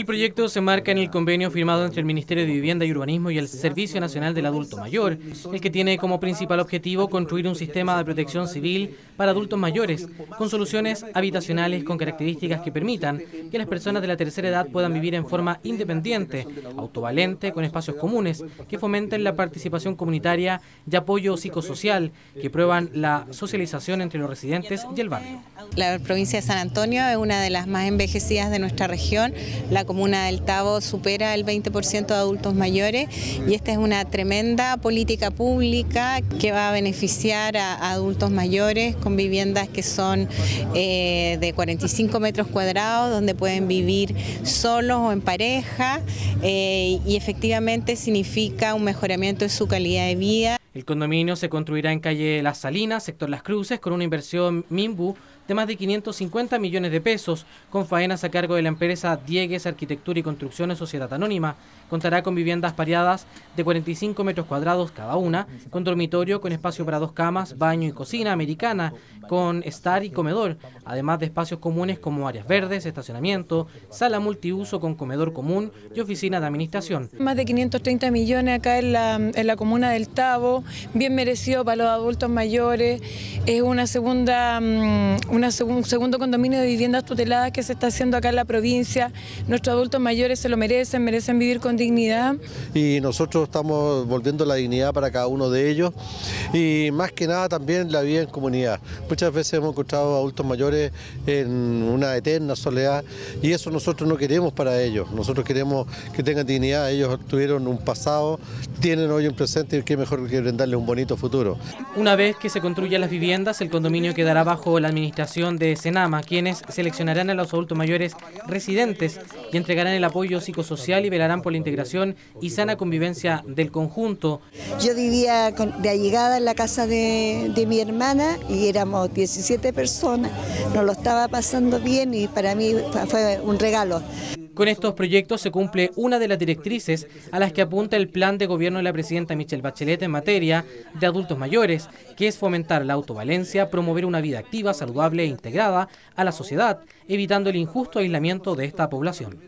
El proyecto se marca en el convenio firmado entre el Ministerio de Vivienda y Urbanismo y el Servicio Nacional del Adulto Mayor, el que tiene como principal objetivo construir un sistema de protección civil para adultos mayores, con soluciones habitacionales con características que permitan que las personas de la tercera edad puedan vivir en forma independiente, autovalente, con espacios comunes, que fomenten la participación comunitaria y apoyo psicosocial, que prueban la socialización entre los residentes y el barrio. La provincia de San Antonio es una de las más envejecidas de nuestra región. Comuna del Tavo supera el 20% de adultos mayores y esta es una tremenda política pública que va a beneficiar a, adultos mayores con viviendas que son eh, de 45 metros cuadrados, donde pueden vivir solos o en pareja eh, y efectivamente significa un mejoramiento de su calidad de vida. El condominio se construirá en calle Las Salinas, sector Las Cruces, con una inversión MIMBU de más de 550 millones de pesos, con faenas a cargo de la empresa Diegues Arquitectura y Construcciones Sociedad Anónima. Contará con viviendas pareadas de 45 metros cuadrados cada una, con dormitorio con espacio para dos camas, baño y cocina americana, con estar y comedor, además de espacios comunes como áreas verdes, estacionamiento, sala multiuso con comedor común y oficina de administración. Más de 530 millones acá en la, en la comuna del Tavo, bien merecido para los adultos mayores, es una segunda mm, un segundo condominio de viviendas tuteladas que se está haciendo acá en la provincia. Nuestros adultos mayores se lo merecen, merecen vivir con dignidad. Y nosotros estamos volviendo la dignidad para cada uno de ellos y más que nada también la vida en comunidad. Muchas veces hemos encontrado adultos mayores en una eterna soledad y eso nosotros no queremos para ellos. Nosotros queremos que tengan dignidad. Ellos tuvieron un pasado, tienen hoy un presente y qué mejor que brindarles un bonito futuro. Una vez que se construyan las viviendas, el condominio quedará bajo la administración de Senama, quienes seleccionarán a los adultos mayores residentes y entregarán el apoyo psicosocial y velarán por la integración y sana convivencia del conjunto. Yo vivía de allegada en la casa de, de mi hermana y éramos 17 personas, nos lo estaba pasando bien y para mí fue un regalo. Con estos proyectos se cumple una de las directrices a las que apunta el plan de gobierno de la presidenta Michelle Bachelet en materia de adultos mayores, que es fomentar la autovalencia, promover una vida activa, saludable e integrada a la sociedad, evitando el injusto aislamiento de esta población.